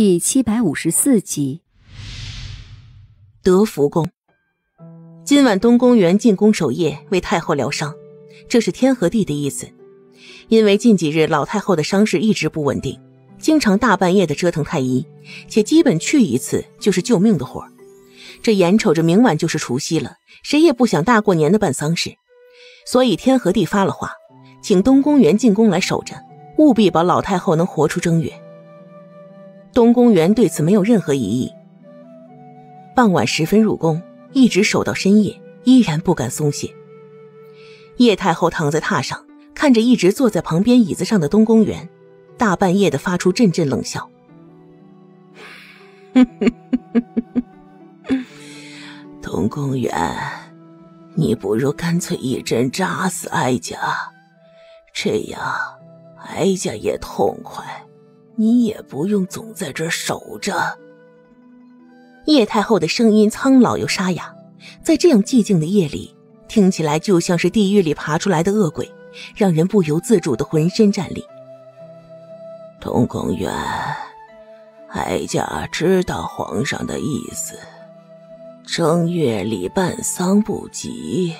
第七百五十四集，德福宫。今晚东宫元进宫守夜，为太后疗伤，这是天和地的意思。因为近几日老太后的伤势一直不稳定，经常大半夜的折腾太医，且基本去一次就是救命的活这眼瞅着明晚就是除夕了，谁也不想大过年的办丧事，所以天和地发了话，请东宫元进宫来守着，务必保老太后能活出正月。东宫元对此没有任何异议。傍晚时分入宫，一直守到深夜，依然不敢松懈。叶太后躺在榻上，看着一直坐在旁边椅子上的东宫元，大半夜的发出阵阵冷笑：“ 东宫元，你不如干脆一针扎死哀家，这样哀家也痛快。”你也不用总在这守着。叶太后的声音苍老又沙哑，在这样寂静的夜里，听起来就像是地狱里爬出来的恶鬼，让人不由自主的浑身战栗。东宫元，哀家知道皇上的意思，正月里办丧不急，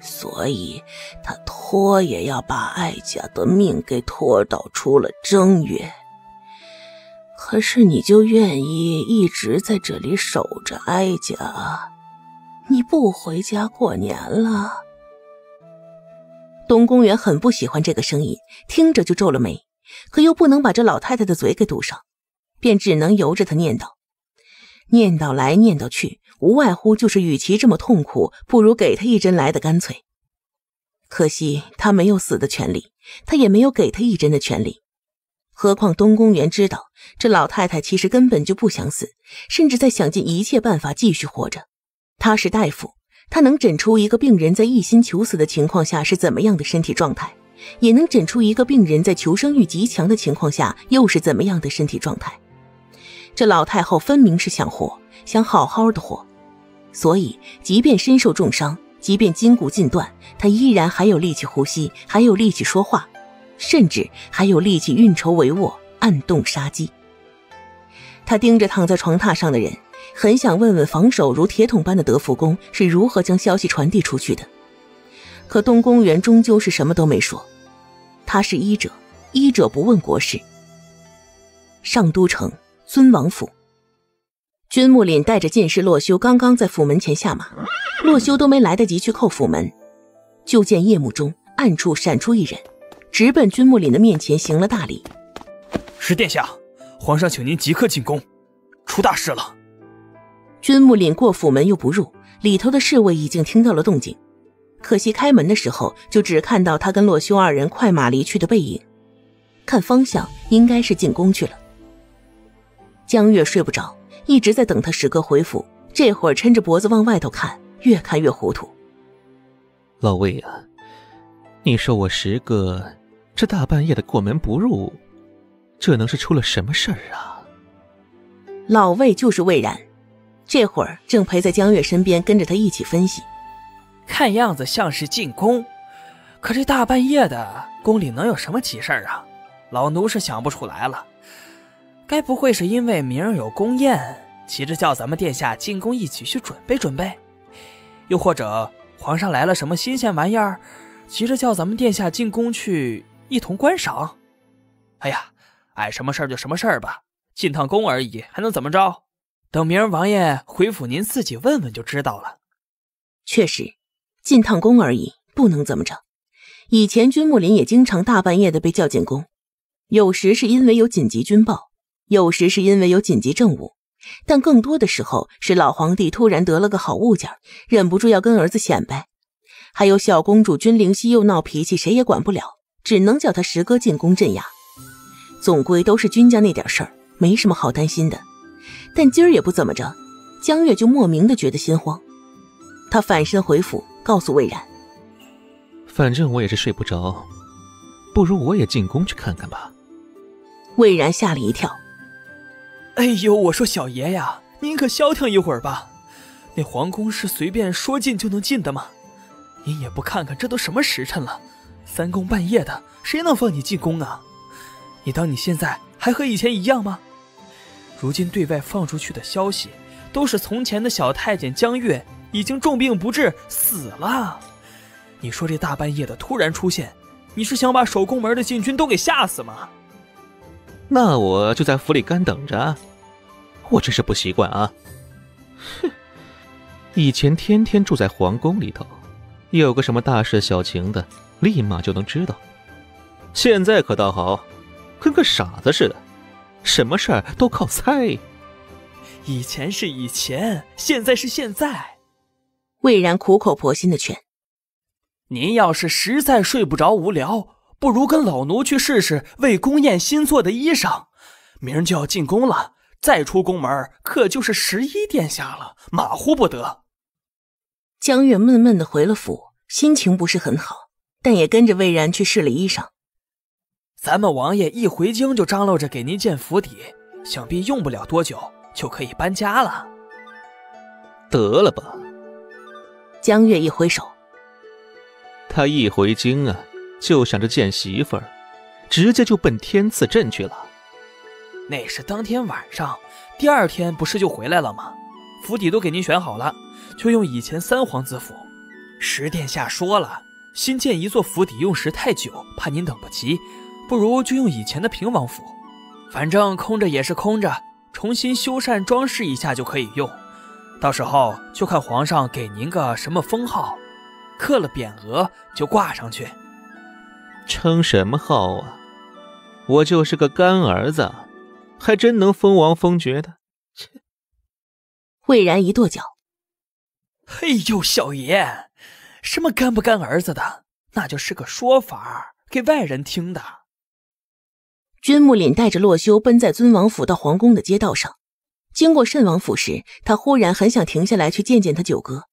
所以他拖也要把哀家的命给拖到出了正月。可是你就愿意一直在这里守着哀家，你不回家过年了？东宫元很不喜欢这个声音，听着就皱了眉，可又不能把这老太太的嘴给堵上，便只能由着她念叨，念叨来念叨去，无外乎就是与其这么痛苦，不如给他一针来的干脆。可惜他没有死的权利，他也没有给他一针的权利。何况东宫元知道，这老太太其实根本就不想死，甚至在想尽一切办法继续活着。他是大夫，他能诊出一个病人在一心求死的情况下是怎么样的身体状态，也能诊出一个病人在求生欲极强的情况下又是怎么样的身体状态。这老太后分明是想活，想好好的活，所以即便身受重伤，即便筋骨尽断，她依然还有力气呼吸，还有力气说话。甚至还有力气运筹帷幄、暗动杀机。他盯着躺在床榻上的人，很想问问防守如铁桶般的德福宫是如何将消息传递出去的。可东宫元终究是什么都没说。他是医者，医者不问国事。上都城尊王府，君木林带着剑士洛修刚刚在府门前下马，洛修都没来得及去叩府门，就见夜幕中暗处闪出一人。直奔君木林的面前行了大礼，是殿下，皇上请您即刻进宫，出大事了。君木林过府门又不入，里头的侍卫已经听到了动静，可惜开门的时候就只看到他跟洛修二人快马离去的背影，看方向应该是进宫去了。江月睡不着，一直在等他时哥回府，这会儿抻着脖子往外头看，越看越糊涂。老魏啊，你说我十哥。这大半夜的过门不入，这能是出了什么事儿啊？老魏就是魏然，这会儿正陪在江月身边，跟着他一起分析。看样子像是进宫，可这大半夜的，宫里能有什么急事儿啊？老奴是想不出来了。该不会是因为明儿有宫宴，急着叫咱们殿下进宫一起去准备准备？又或者皇上来了什么新鲜玩意儿，急着叫咱们殿下进宫去？一同观赏。哎呀，碍什么事儿就什么事儿吧，进趟宫而已，还能怎么着？等明儿王爷回府，您自己问问就知道了。确实，进趟宫而已，不能怎么着。以前君木林也经常大半夜的被叫进宫，有时是因为有紧急军报，有时是因为有紧急政务，但更多的时候是老皇帝突然得了个好物件，忍不住要跟儿子显摆。还有小公主君灵溪又闹脾气，谁也管不了。只能叫他石哥进宫镇压，总归都是君家那点事儿，没什么好担心的。但今儿也不怎么着，江月就莫名的觉得心慌。他反身回府，告诉魏然：“反正我也是睡不着，不如我也进宫去看看吧。”魏然吓了一跳：“哎呦，我说小爷呀，您可消停一会儿吧。那皇宫是随便说进就能进的吗？您也不看看，这都什么时辰了？”三更半夜的，谁能放你进宫啊？你当你现在还和以前一样吗？如今对外放出去的消息，都是从前的小太监江月已经重病不治死了。你说这大半夜的突然出现，你是想把守宫门的禁军都给吓死吗？那我就在府里干等着。我真是不习惯啊！哼，以前天天住在皇宫里头，有个什么大事小情的，立马就能知道。现在可倒好，跟个傻子似的，什么事儿都靠猜。以前是以前，现在是现在。魏然苦口婆心的劝：“您要是实在睡不着、无聊，不如跟老奴去试试魏公宴新做的衣裳。明儿就要进宫了。”再出宫门，可就是十一殿下了，马虎不得。江月闷闷的回了府，心情不是很好，但也跟着魏然去试了衣裳。咱们王爷一回京就张罗着给您建府邸，想必用不了多久就可以搬家了。得了吧！江月一挥手，他一回京啊，就想着见媳妇儿，直接就奔天赐镇去了。那是当天晚上，第二天不是就回来了吗？府邸都给您选好了，就用以前三皇子府。十殿下说了，新建一座府邸用时太久，怕您等不及，不如就用以前的平王府。反正空着也是空着，重新修缮装饰一下就可以用。到时候就看皇上给您个什么封号，刻了匾额就挂上去。称什么号啊？我就是个干儿子。还真能封王封爵的，切！魏然一跺脚：“嘿呦，小爷，什么干不干儿子的，那就是个说法，给外人听的。”君木林带着洛修奔在尊王府到皇宫的街道上，经过慎王府时，他忽然很想停下来去见见他九哥，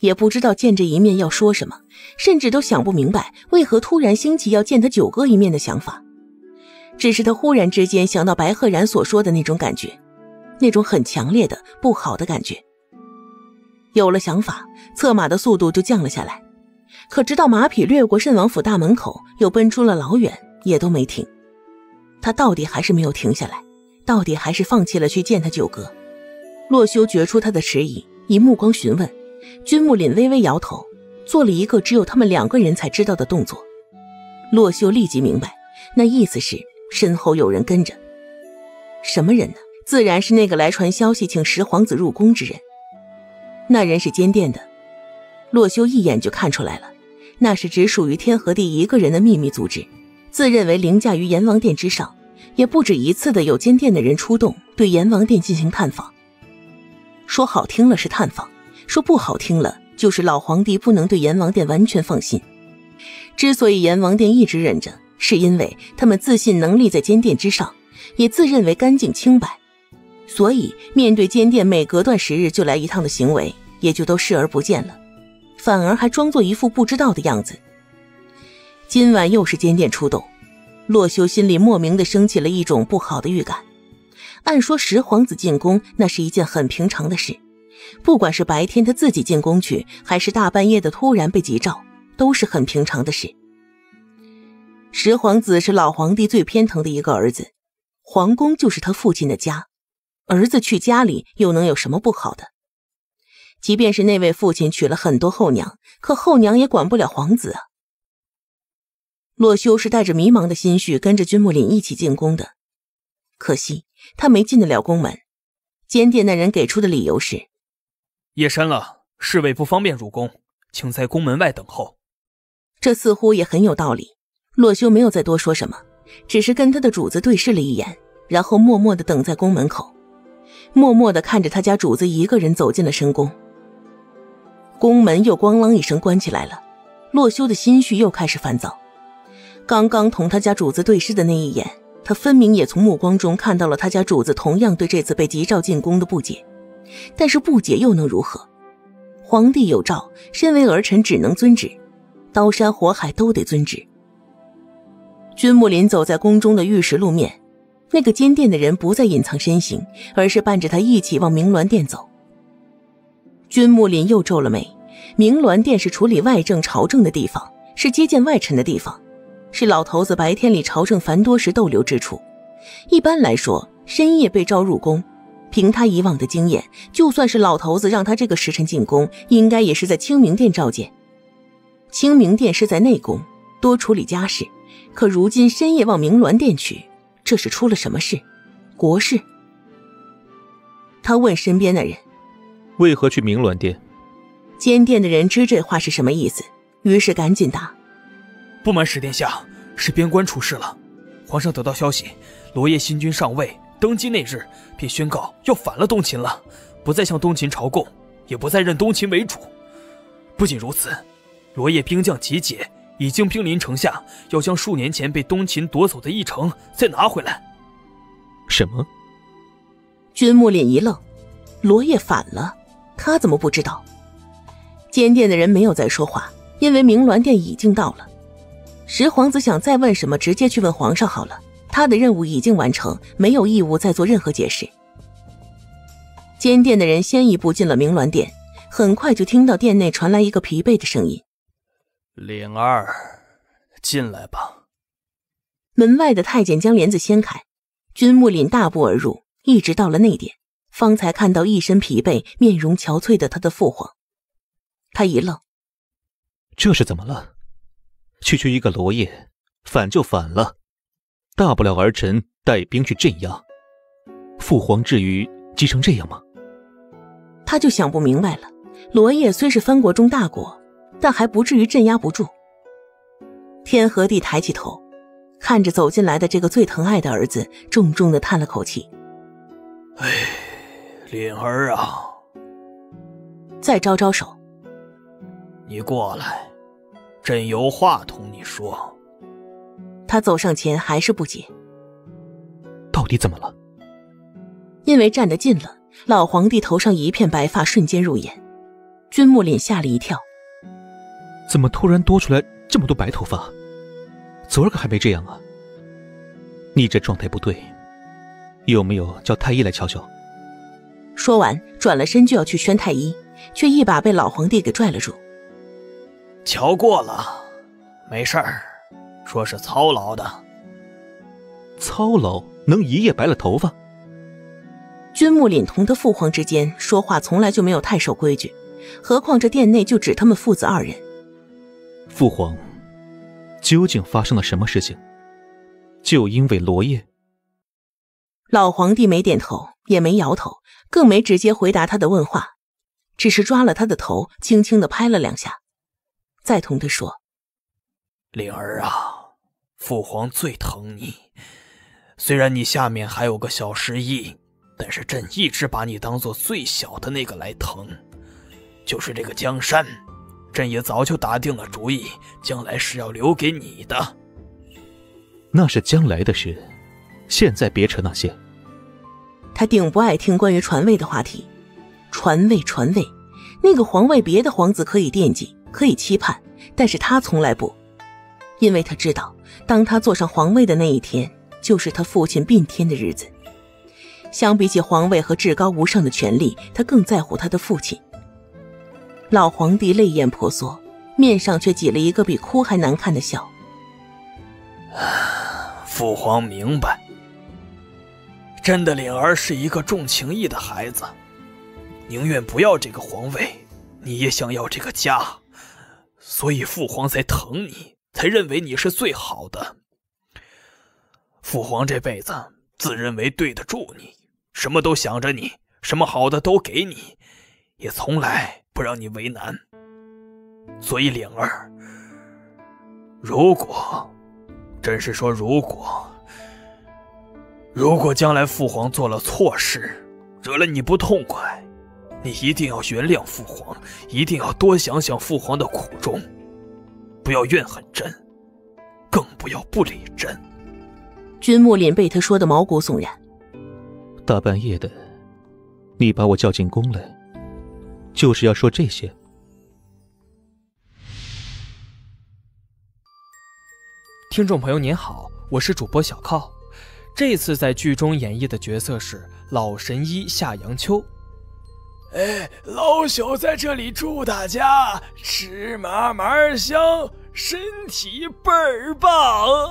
也不知道见这一面要说什么，甚至都想不明白为何突然兴起要见他九哥一面的想法。只是他忽然之间想到白鹤然所说的那种感觉，那种很强烈的不好的感觉。有了想法，策马的速度就降了下来。可直到马匹掠过慎王府大门口，又奔出了老远，也都没停。他到底还是没有停下来，到底还是放弃了去见他九哥。洛修觉出他的迟疑，以目光询问。君木林微微摇头，做了一个只有他们两个人才知道的动作。洛修立即明白，那意思是。身后有人跟着，什么人呢？自然是那个来传消息请十皇子入宫之人。那人是监殿的，洛修一眼就看出来了，那是只属于天和地一个人的秘密组织，自认为凌驾于阎王殿之上，也不止一次的有监殿的人出动对阎王殿进行探访。说好听了是探访，说不好听了就是老皇帝不能对阎王殿完全放心。之所以阎王殿一直忍着。是因为他们自信能力在监殿之上，也自认为干净清白，所以面对监殿每隔段时日就来一趟的行为，也就都视而不见了，反而还装作一副不知道的样子。今晚又是监殿出动，洛修心里莫名的升起了一种不好的预感。按说十皇子进宫那是一件很平常的事，不管是白天他自己进宫去，还是大半夜的突然被急召，都是很平常的事。十皇子是老皇帝最偏疼的一个儿子，皇宫就是他父亲的家，儿子去家里又能有什么不好的？即便是那位父亲娶了很多后娘，可后娘也管不了皇子啊。洛修是带着迷茫的心绪跟着君木林一起进宫的，可惜他没进得了宫门。监殿那人给出的理由是：夜深了，侍卫不方便入宫，请在宫门外等候。这似乎也很有道理。洛修没有再多说什么，只是跟他的主子对视了一眼，然后默默的等在宫门口，默默的看着他家主子一个人走进了深宫。宫门又咣啷一声关起来了，洛修的心绪又开始烦躁。刚刚同他家主子对视的那一眼，他分明也从目光中看到了他家主子同样对这次被急召进宫的不解。但是不解又能如何？皇帝有诏，身为儿臣只能遵旨，刀山火海都得遵旨。君木林走在宫中的玉石路面，那个监殿的人不再隐藏身形，而是伴着他一起往明銮殿走。君木林又皱了眉。明銮殿是处理外政朝政的地方，是接见外臣的地方，是老头子白天里朝政繁多时逗留之处。一般来说，深夜被召入宫。凭他以往的经验，就算是老头子让他这个时辰进宫，应该也是在清明殿召见。清明殿是在内宫，多处理家事。可如今深夜往明鸾殿去，这是出了什么事？国事？他问身边的人：“为何去明銮殿？”监殿的人知这话是什么意思，于是赶紧答：“不瞒史殿下，是边关出事了。皇上得到消息，罗烨新君上位。”登基那日，便宣告要反了东秦了，不再向东秦朝贡，也不再认东秦为主。不仅如此，罗烨兵将集结，已经兵临城下，要将数年前被东秦夺走的一城再拿回来。什么？君木脸一愣，罗烨反了，他怎么不知道？监殿的人没有再说话，因为明鸾殿已经到了。十皇子想再问什么，直接去问皇上好了。他的任务已经完成，没有义务再做任何解释。监殿的人先一步进了明鸾殿，很快就听到殿内传来一个疲惫的声音：“灵儿，进来吧。”门外的太监将帘子掀开，君木林大步而入，一直到了内殿，方才看到一身疲惫、面容憔悴的他的父皇。他一愣：“这是怎么了？区区一个罗叶，反就反了。”大不了儿臣带兵去镇压，父皇至于急成这样吗？他就想不明白了。罗烨虽是藩国中大国，但还不至于镇压不住。天和地抬起头，看着走进来的这个最疼爱的儿子，重重的叹了口气：“哎，灵儿啊！”再招招手：“你过来，朕有话同你说。”他走上前，还是不解。到底怎么了？因为站得近了，老皇帝头上一片白发瞬间入眼，君木凛吓了一跳。怎么突然多出来这么多白头发？昨儿个还没这样啊！你这状态不对，有没有叫太医来瞧瞧？说完，转了身就要去宣太医，却一把被老皇帝给拽了住。瞧过了，没事儿。说是操劳的，操劳能一夜白了头发？君木凛同他父皇之间说话从来就没有太守规矩，何况这殿内就只他们父子二人。父皇，究竟发生了什么事情？就因为罗烨？老皇帝没点头，也没摇头，更没直接回答他的问话，只是抓了他的头，轻轻的拍了两下，再同他说：“灵儿啊。”父皇最疼你，虽然你下面还有个小失忆，但是朕一直把你当做最小的那个来疼。就是这个江山，朕也早就打定了主意，将来是要留给你的。那是将来的事，现在别扯那些。他顶不爱听关于传位的话题，传位传位，那个皇位别的皇子可以惦记，可以期盼，但是他从来不。因为他知道，当他坐上皇位的那一天，就是他父亲并天的日子。相比起皇位和至高无上的权力，他更在乎他的父亲。老皇帝泪眼婆娑，面上却挤了一个比哭还难看的笑。父皇明白，朕的灵儿是一个重情义的孩子，宁愿不要这个皇位，你也想要这个家，所以父皇才疼你。才认为你是最好的。父皇这辈子自认为对得住你，什么都想着你，什么好的都给你，也从来不让你为难。所以，灵儿，如果，真是说如果，如果将来父皇做了错事，惹了你不痛快，你一定要原谅父皇，一定要多想想父皇的苦衷。不要怨恨朕，更不要不理朕。君木林被他说的毛骨悚然。大半夜的，你把我叫进宫来，就是要说这些？听众朋友您好，我是主播小靠，这次在剧中演绎的角色是老神医夏阳秋。哎，老朽在这里祝大家吃嘛嘛香，身体倍儿棒。